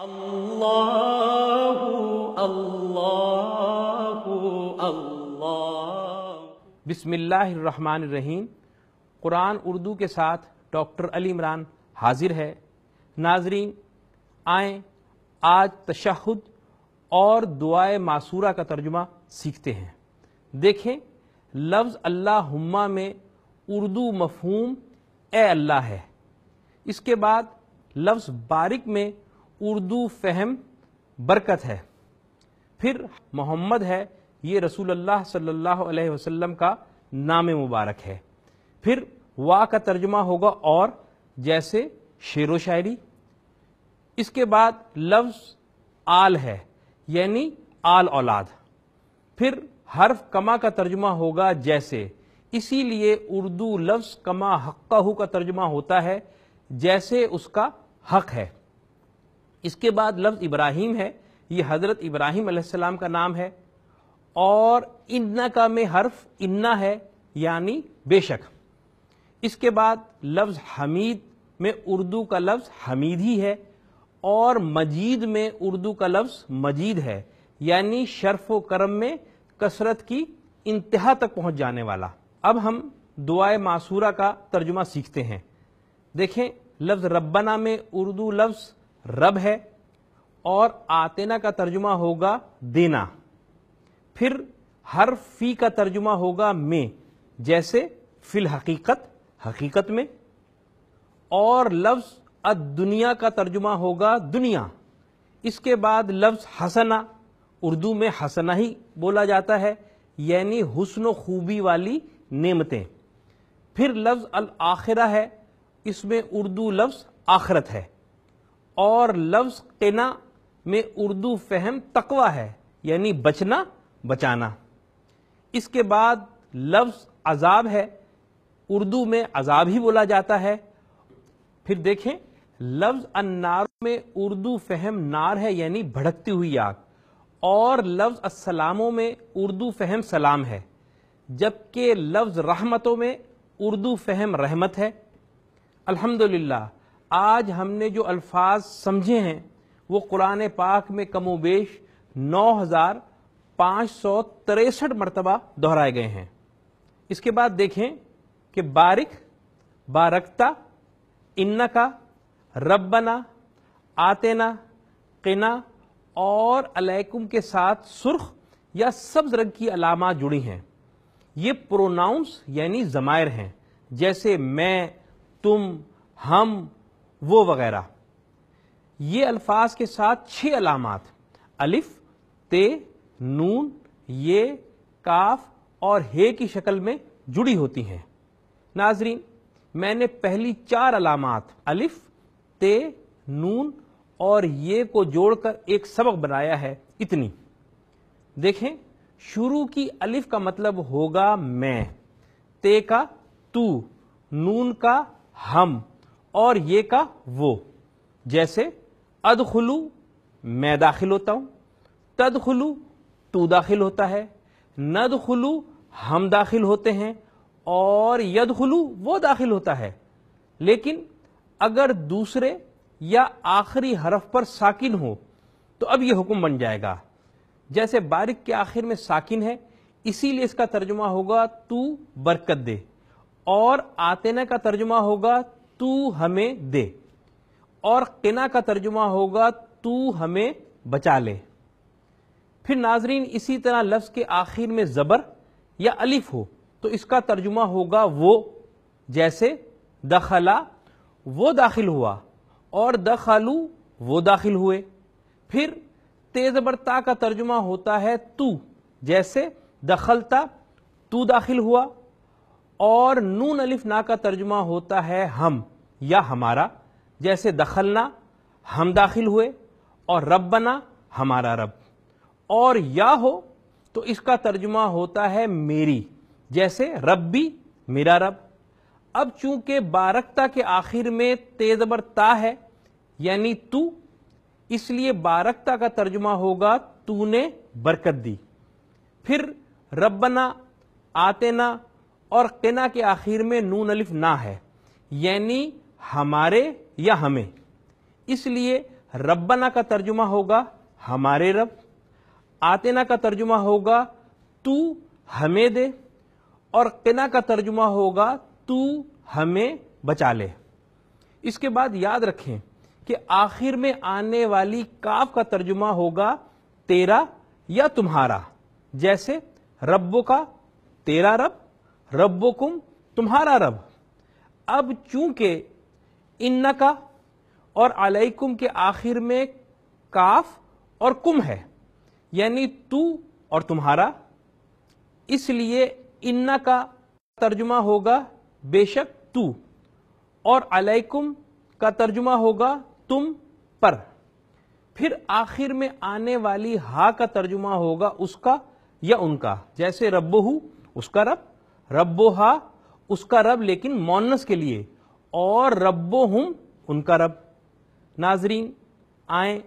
اللہ اللہ اللہ بسم اللہ الرحمن الرحیم قرآن اردو کے ساتھ ڈاکٹر علی عمران حاضر ہے ناظرین آئیں آج تشہد اور دعائے معصورہ کا ترجمہ سیکھتے ہیں دیکھیں لفظ اللہ ہما میں اردو مفہوم اے اللہ ہے اس کے بعد لفظ بارک میں اردو فہم برکت ہے۔ پھر محمد ہے، یہ رسول اللہ صلی اللہ علیہ وسلم کا نام مبارک ہے۔ پھر وا کا ترجمہ ہوگا اور جیسے شعر و شاعری۔ اس کے بعد لفظ آل ہے یعنی آل اولاد۔ پھر حرف کما کا ترجمہ ہوگا جیسے۔ اسی لیے اردو لفظ کما حقہ کا ترجمہ ہوتا ہے، جیسے اس کا حق ہے۔ اس کے بعد لفظ ابراہیم ہے، یہ حضرت ابراہیم علیہ السلام کا نام ہے، اور انا کا میں حرف انا ہے یعنی بے شک۔ اس کے بعد لفظ حمید میں اردو کا لفظ حمید ہی ہے، اور مجید میں اردو کا لفظ مجید ہے یعنی شرف و کرم میں کثرت کی انتہا تک پہنچ جانے والا۔ اب ہم دعائے معصورہ کا ترجمہ سیکھتے ہیں۔ دیکھیں، لفظ ربنا میں اردو لفظ رب ہے اور آتینا کا ترجمہ ہوگا دینا۔ پھر ہر فی کا ترجمہ ہوگا میں، جیسے فی الحقیقت، حقیقت میں۔ اور لفظ دنیا کا ترجمہ ہوگا دنیا۔ اس کے بعد لفظ حسنا، اردو میں حسنا ہی بولا جاتا ہے یعنی حسن و خوبی والی نعمتیں۔ پھر لفظ الآخرہ ہے، اس میں اردو لفظ آخرت ہے۔ اور لفظ قنا میں اردو فہم تقوا ہے یعنی بچنا، بچانا۔ اس کے بعد لفظ عذاب ہے، اردو میں عذاب ہی بولا جاتا ہے۔ پھر دیکھیں، لفظ النار میں اردو فہم نار ہے یعنی بھڑکتی ہوئی آگ۔ اور لفظ السلاموں میں اردو فہم سلام ہے، جبکہ لفظ رحمتوں میں اردو فہم رحمت ہے۔ الحمدللہ آج ہم نے جو الفاظ سمجھے ہیں، وہ قرآن پاک میں کم و بیش نو ہزار پانچ سو تریسٹھ مرتبہ دہرائے گئے ہیں۔ اس کے بعد دیکھیں کہ بارک، بارکتا ان کا ربنا، آتینا، قنا اور علیکم کے ساتھ سرخ یا سبز رنگ کی علامات جڑی ہیں۔ یہ پروناؤنس یعنی زمائر ہیں، جیسے میں، تم، ہم وہ وغیرہ۔ یہ الفاظ کے ساتھ چھ علامات، الف، تے، نون، یہ، کاف اور ہے کی شکل میں جڑی ہوتی ہیں۔ ناظرین، میں نے پہلی چار علامات، الف، تے، نون اور یہ کو جوڑ کر ایک سبق بنایا ہے، اتنی۔ دیکھیں، شروع کی الف کا مطلب ہوگا میں، تے کا تو، نون کا ہم۔ اور یہ کا وہ۔ جیسے، ادخلو، میں داخل ہوتا ہوں۔ تدخلو، تو داخل ہوتا ہے۔ ندخلو، ہم داخل ہوتے ہیں۔ اور یدخلو، وہ داخل ہوتا ہے۔ لیکن اگر دوسرے یا آخری حرف پر ساکن ہو، تو اب یہ حکم بن جائے گا۔ جیسے بارک کے آخر میں ساکن ہے، اسی لیے اس کا ترجمہ ہوگا تو برکت دے۔ اور آتینا کا ترجمہ ہوگا تو ہمیں دے۔ اور قنا کا ترجمہ ہوگا تو ہمیں بچا لے۔ پھر ناظرین، اسی طرح لفظ کے آخر میں زبر یا الف ہو، تو اس کا ترجمہ ہوگا وہ، جیسے دخلا، وہ داخل ہوا، اور دخلو، وہ داخل ہوئے۔ پھر تیز برتا کا ترجمہ ہوتا ہے تو، جیسے دخلتا، تو داخل ہوا۔ اور نون الف نا کا ترجمہ ہوتا ہے ہم یا ہمارا، جیسے دخلنا، ہم داخل ہوئے، اور رب بنا ہمارا رب۔ اور یا ہو تو اس کا ترجمہ ہوتا ہے میری، جیسے رب بھی میرا رب۔ اب چونکہ بارکتا کے آخر میں تیزبر تا ہے یعنی تو، اس لیے بارکتا کا ترجمہ ہوگا تو نے برکت دی۔ پھر ربنا آتےنا اور قنا کے آخر میں نون الف نہ ہے یعنی ہمارے یا ہمیں۔ اس لیے ربنا کا ترجمہ ہوگا ہمارے رب، آتنا کا ترجمہ ہوگا تو ہمیں دے، اور قنا کا ترجمہ ہوگا تو ہمیں بچا لے۔ اس کے بعد یاد رکھیں کہ آخر میں آنے والی کاف کا ترجمہ ہوگا تیرا یا تمہارا، جیسے ربو کا تیرا رب ربو کم تمہارا رب۔ اب چونکہ ان کا اور علیکم کے آخر میں کاف اور کم ہے یعنی تو اور تمہارا، اس لیے ان کا ترجمہ ہوگا بے شک تو، اور علیکم کا ترجمہ ہوگا تم پر۔ پھر آخر میں آنے والی ہا کا ترجمہ ہوگا اس کا یا ان کا، جیسے رب ہو اس کا رب۔ رب ہا اس کا رب لیکن مونس کے لیے، اور رب ہم ان کا رب۔ ناظرین، آئیں،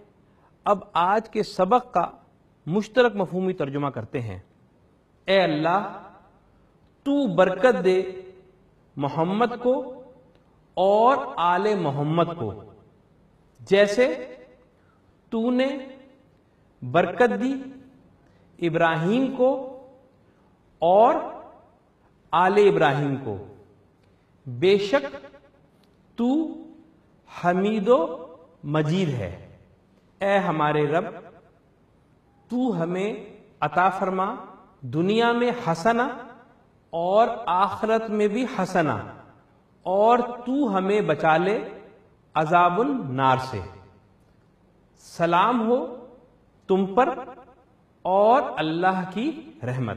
اب آج کے سبق کا مشترک مفہومی ترجمہ کرتے ہیں۔ اے اللہ، تو برکت دے محمد کو اور آل محمد کو۔ جیسے تو نے برکت دی ابراہیم کو اور آل ابراہیم کو۔ بے شک تو حمید و مجید ہے۔ اے ہمارے رب، تو ہمیں عطا فرما، دنیا میں حسنا اور آخرت میں بھی حسنا، اور تو ہمیں بچا لے عذاب النار سے۔ سلام ہو تم پر اور اللہ کی رحمت۔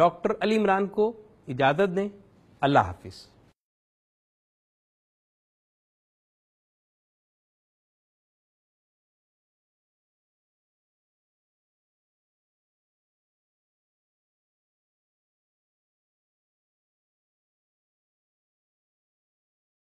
ڈاکٹر علی عمران کو اجازت دیں۔ اللہ حافظ۔